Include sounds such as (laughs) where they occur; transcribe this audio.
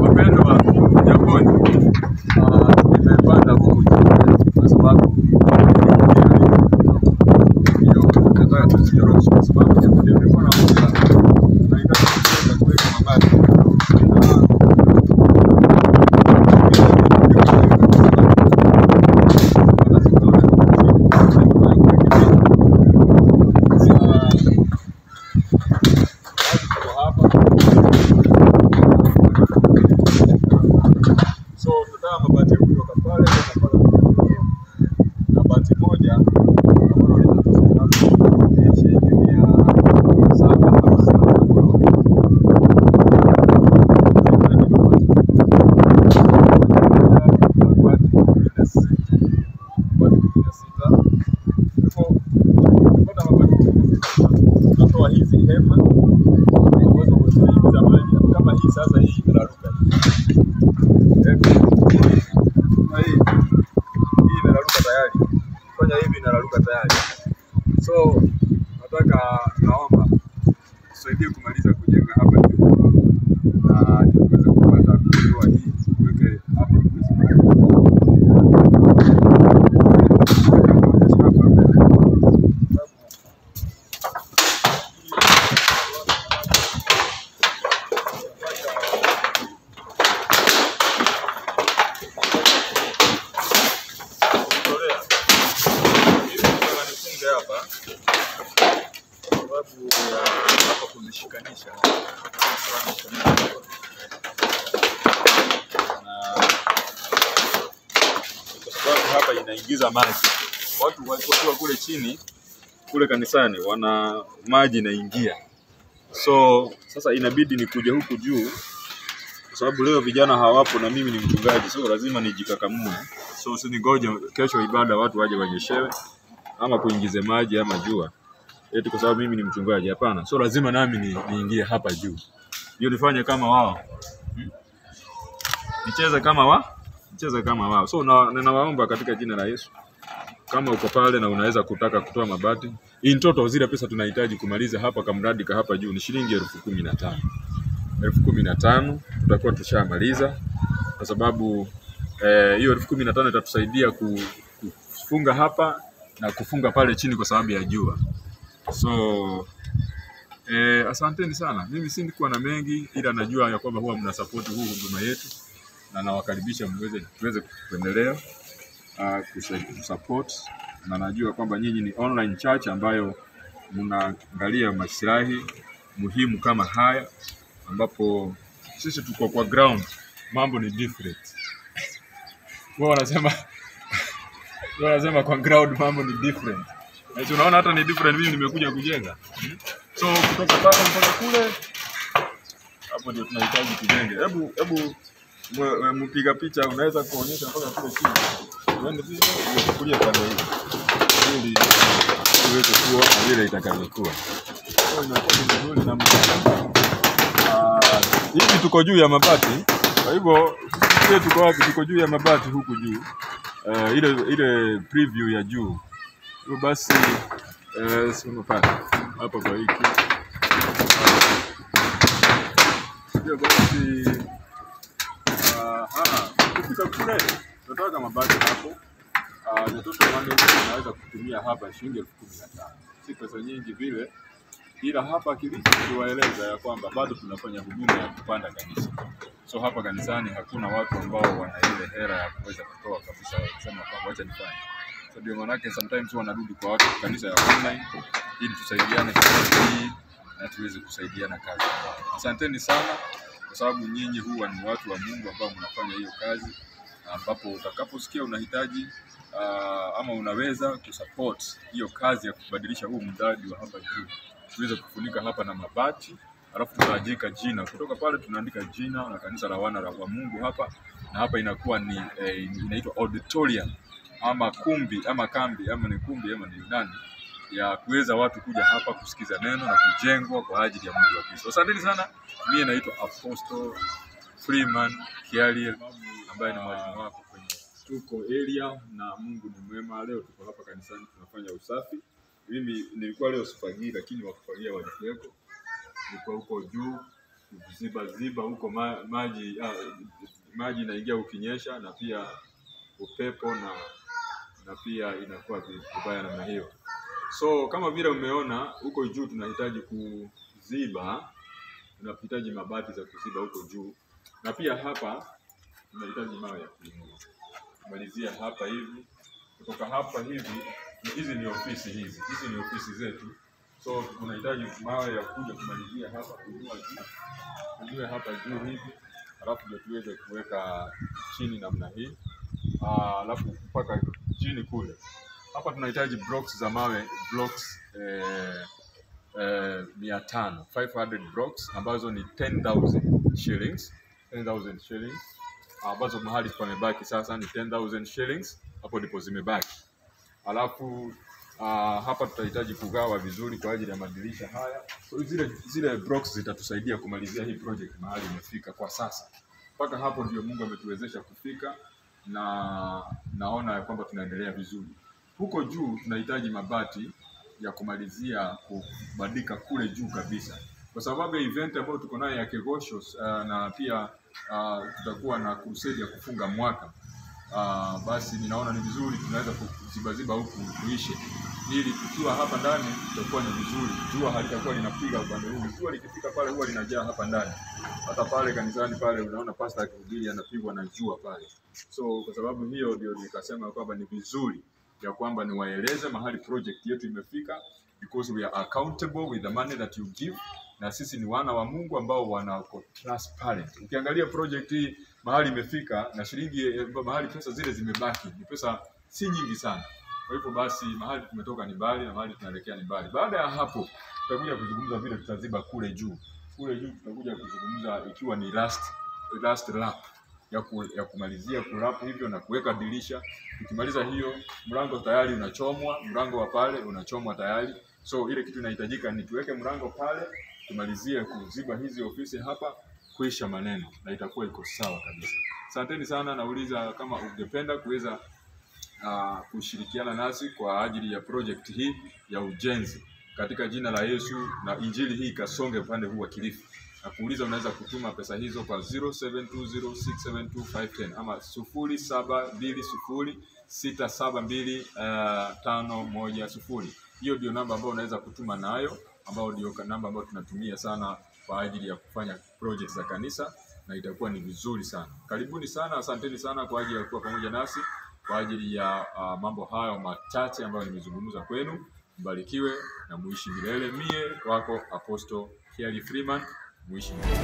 Wapendwa Jangoni, ah, nimepanda huku sasa hii imeraruka hii hii tayari, fanya hivi inararuka tayari. So nataka naomba. Tusaidie kumaliza kujenga hapa na ndio tuweze kupata kutoa hii tuweke hapa tuweze kutolea. Hizi nataka nifunge hapa sababu ya hapa kuzishikanisha na kwa sababu hapa inaingiza maji. Watu wakiwa kule chini kule kanisani wana maji inaingia, so sasa inabidi nikuje huku juu kwa sababu leo vijana hawapo na mimi ni mchungaji, so lazima nijikakamue. So usinigoje kesho ibada watu waje wanyeshewe ama kuingize maji ama jua eti kwa sababu mimi ni mchungaji. Hapana, so lazima nami ni, niingie hapa juu ndio nifanye kama wao hmm? nicheze kama wa nicheze kama wao. So na, katika jina la Yesu, kama uko pale na unaweza kutaka kutoa mabati in total, zile pesa tunahitaji kumaliza hapa kamradi ka hapa juu ni shilingi elfu kumi na tano elfu kumi na tano tutakuwa tushamaliza kwa sababu eh, hiyo elfu kumi na tano itatusaidia ku- kufunga hapa na kufunga pale chini kwa sababu ya jua. So eh, asanteni sana. Mimi sindikuwa na mengi, ila najua ya kwamba huwa mna support huu huduma yetu, na nawakaribisha mweze tuweze kuendelea uh, kusupport, na najua kwamba nyinyi ni online church ambayo mnaangalia maslahi muhimu kama haya, ambapo sisi tuko kwa ground, mambo ni different. Wao wanasema (laughs) wao wanasema kwa ground mambo ni different. Hicho unaona hata ni different, mimi nimekuja kujenga. So kutoka pale mpaka kule hapo ndio tunahitaji tujenge. Hebu hebu mpiga picha unaweza kuonyesha mpaka kule chini. Uende vile kulia pande hiyo. Ili tuweze kuona vile itakavyokuwa. Ah, hivi tuko juu ya mabati, kwa hivyo sisi tuko wapi? Tuko juu ya mabati huku juu, uh, ile ile preview ya juu. Hivyo basi uh, pale hapa kwa hiki hivyo basi ah, kufika kule tunataka mabati hapo na toto total money tunaweza kutumia hapa shilingi elfu kumi na tano si pesa nyingi vile ila hapa kilicho kuwaeleza ya kwamba bado tunafanya huduma ya kupanda kanisa. So hapa kanisani hakuna watu ambao wana ile hera ya kuweza kutoa kabisa kusema kwamba wacha nifanye. So ndio maanake sometimes huwa narudi kwa watu kanisa ya online ili tusaidiane na tuweze kusaidiana kazi. Asanteni sana kwa sababu nyinyi huwa ni watu wa Mungu ambao mnafanya hiyo kazi, ambapo utakaposikia unahitaji uh, ama unaweza kusupport hiyo kazi ya kubadilisha huu mradi wa hapa juu. Tuweze kufunika hapa na mabati alafu tunaandika jina. Kutoka pale tunaandika jina na kanisa la wana wa Mungu hapa na hapa inakuwa ni eh, inaitwa auditorium ama kumbi ama kambi ama ni kumbi ama ni nani ya kuweza watu kuja hapa kusikiza neno na kujengwa kwa ajili ya Mungu wa Kristo. Asanteni sana. Mimi naitwa Apostle Freeman Kiarie ambaye ni mwalimu wako kwenye tuko area na Mungu ni mwema. Leo tuko hapa kanisani tunafanya usafi. Mimi nilikuwa leo sifagii, lakini wakufagia walikuwepo. Nilikuwa huko juu kuziba ziba huko ma, maji ah, maji inaingia ukinyesha, na pia upepo na na pia inakuwa vibaya namna hiyo. So kama vile umeona huko juu tunahitaji kuziba, tunahitaji mabati za kuziba huko juu, na pia hapa tunahitaji mawe ya kuinua kumalizia hapa hivi. Kutoka hapa hivi, hizi ni ofisi hizi, hizi ni ofisi zetu, so tunahitaji mawe ya kuja kumalizia hapa, kuinua juu, kuinua hapa juu hivi, alafu ndio tuweze kuweka chini namna hii, Ah, alafu mpaka chini kule. Hapa tunahitaji blocks za mawe blocks eh, eh, mia tano 500 blocks ambazo ni 10,000 shillings 10,000 shillings ambazo mahali pamebaki sasa ni 10,000 shillings, hapo ndipo zimebaki. Alafu uh, hapa tutahitaji kugawa vizuri kwa ajili ya madirisha haya. So, zile zile blocks zitatusaidia kumalizia hii project mahali imefika kwa sasa. Mpaka hapo ndio Mungu ametuwezesha kufika na naona ya kwamba tunaendelea vizuri. Huko juu tunahitaji mabati ya kumalizia kubandika kule juu kabisa, kwa sababu ya event ambayo tuko nayo ya Kegosho uh, na pia uh, tutakuwa na crusade ya kufunga mwaka uh, basi ninaona ni vizuri tunaweza kuzibaziba huku tuishe, ili tukiwa hapa ndani tutakuwa ni vizuri, jua halitakuwa linapiga upande huu. Jua likifika pale huwa linajaa hapa ndani, hata pale kanisani pale unaona pastor akihubiri anapigwa na jua pale. So kwa sababu hiyo ndio nikasema kwamba ni vizuri ya kwamba niwaeleze mahali project yetu imefika, because we are accountable with the money that you give, na sisi ni wana wa Mungu ambao wana transparent. Ukiangalia project hii mahali imefika na shilingi eh, mahali pesa zile zimebaki ni pesa si nyingi sana. Kwa hivyo basi mahali tumetoka ni mbali na mahali tunaelekea ni mbali. Baada ya hapo tutakuja kuzungumza vile tutaziba kule juu. Kule juu tutakuja kuzungumza ikiwa ni last last lap ya, ku, ya kumalizia kurapu hivyo na kuweka dirisha. ukimaliza hiyo, mlango tayari unachomwa, mlango wa pale unachomwa tayari. So ile kitu inahitajika ni tuweke mlango pale, tumalizie kuziba hizi ofisi hapa, kuisha maneno na itakuwa iko sawa kabisa. Asanteni sana, nauliza kama ungependa kuweza uh, kushirikiana nasi kwa ajili ya project hii ya ujenzi katika jina la Yesu, na injili hii kasonge upande huu wa Kilifi na kuuliza unaweza kutuma pesa hizo kwa 0720672510 ama 0720672510. Hiyo ndio namba ambayo unaweza kutuma nayo, ambayo ndio namba ambayo tunatumia sana kwa ajili ya kufanya project za kanisa, na itakuwa ni vizuri sana. Karibuni sana, asanteni sana kwa ajili ya kuwa pamoja nasi kwa ajili ya uh, mambo hayo machache ambayo nimezungumza kwenu. Mbarikiwe na muishi milele. Mie wako Apostle Kiali Freeman, 무의식입니다.